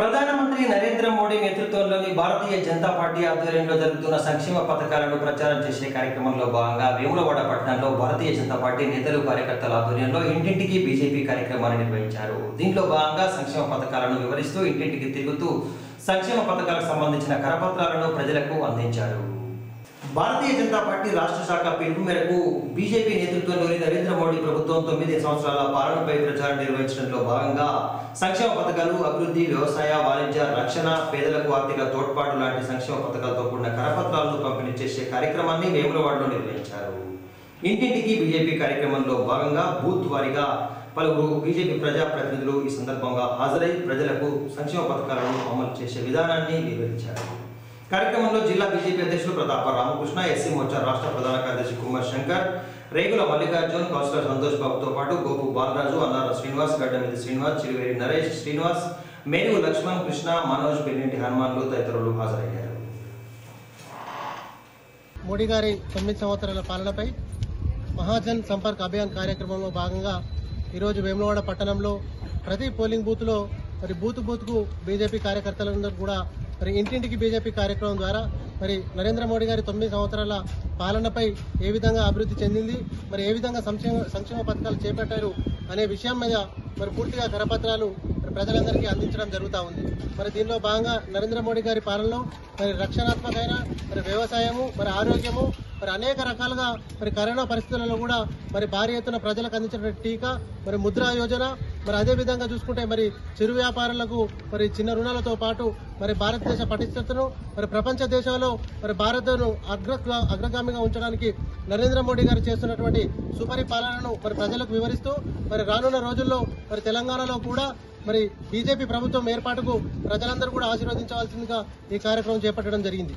ప్రధానమంత్రి నరేంద్ర మోడీ నేతృత్వంలోని భారతీయ జనతా పార్టీ ఆధ్వర్యంలో జరుగుతున్న సంక్షేమ పథకాలను ప్రచారం చేసే కార్యక్రమంలో భాగంగా వేములవాడ పట్టణంలో భారతీయ జనతా పార్టీ నేతలు కార్యకర్తల ఆధ్వర్యంలో ఇంటింటికి బీజేపీ కార్యక్రమాన్ని నిర్వహించారు. దీంట్లో భాగంగా సంక్షేమ పథకాలను వివరిస్తూ ఇంటింటికి తిరుగుతూ సంక్షేమ పథకాలకు సంబంధించిన కరపత్రాలను ప్రజలకు అందించారు. భారతీయ జనతా పార్టీ రాష్ట్ర శాఖ పిలుపు మేరకు బీజేపీ నేతృత్వంలోని నరేంద్ర మోడీ ప్రభుత్వం తొమ్మిది సంవత్సరాల పాలనపై ప్రచారం నిర్వహించడంలో భాగంగా సంక్షేమ పథకాలు అభివృద్ధి వ్యవసాయ వాణిజ్య రక్షణ పేదలకు ఆర్థిక తోడ్పాటు లాంటి సంక్షేమ పథకాలతో కూడిన కరపత్రాలను పంపిణీ చేసే కార్యక్రమాన్ని వేములవాడలో నిర్వహించారు. ఇంటింటికి బీజేపీ కార్యక్రమంలో భాగంగా బూత్ వారీగా పలువురు బీజేపీ ప్రజా ప్రతినిధులు ఈ సందర్భంగా హాజరై ప్రజలకు సంక్షేమ పథకాలను అమలు చేసే విధానాన్ని వివరించారు. కార్యక్రమంలో జిల్లా బీజేపీ అధ్యక్షులు ప్రతాప రామకృష్ణ ఎస్సీ మోర్చా రాష్ట్ర ప్రధాన కార్యదర్శి కుమార్ శంకర్ రేగుల మల్లికార్జున్ కౌన్సిలర్ సంతోష్ బాబుతో పాటు గోపు బాలరాజు అన్నార శ్రీనివాస్ గడ్డమిది శ్రీనివాస్ చిరువేరి నరేష్ శ్రీనివాస్ మేరు లక్ష్మణ్ కృష్ణ మనోజ్ పెన్నింటి హనుమాన్లు తదితరులు హాజరయ్యారు. మోడీ గారి తొమ్మిది సంవత్సరాల పాలనపై మహాజన్ సంపర్క్ అభియాన్ కార్యక్రమంలో భాగంగా ఈరోజు వేములవాడ పట్టణంలో ప్రతి పోలింగ్ బూత్లో మరి బూత్ బూత్కు బీజేపీ కార్యకర్తలందరూ కూడా మరి ఇంటింటికి బీజేపీ కార్యక్రమం ద్వారా మరి నరేంద్ర మోడీ గారి తొమ్మిది సంవత్సరాల పాలనపై ఏ విధంగా అభివృద్ధి చెందింది మరి ఏ విధంగా సంక్షేమ సంక్షేమ పథకాలు చేపట్టారు అనే విషయం మీద మరి పూర్తిగా కరపత్రాలు ప్రజలందరికీ అందించడం జరుగుతూ ఉంది. మరి దీనిలో భాగంగా నరేంద్ర మోడీ గారి పాలనలో మరి రక్షణాత్మకమైన మరి వ్యవసాయము మరి ఆరోగ్యము మరి అనేక రకాలుగా మరి కరోనా పరిస్థితులలో కూడా మరి భారీ ఎత్తున ప్రజలకు అందించిన టీకా మరి ముద్రా యోజన మరి అదే విధంగా చూసుకుంటే మరి చిరు వ్యాపారులకు మరి చిన్న రుణాలతో పాటు మరి భారతదేశ పటిష్టతను మరి ప్రపంచ దేశాల్లో మరి భారత్ను అగ్ర అగ్రగామిగా ఉంచడానికి నరేంద్ర మోడీ గారు చేస్తున్నటువంటి సుపరిపాలనను మరి ప్రజలకు వివరిస్తూ మరి రానున్న రోజుల్లో మరి తెలంగాణలో కూడా మరి బీజేపీ ప్రభుత్వం ఏర్పాటుకు ప్రజలందరూ కూడా ఆశీర్వదించవలసిందిగా ఈ కార్యక్రమం చేపట్టడం జరిగింది.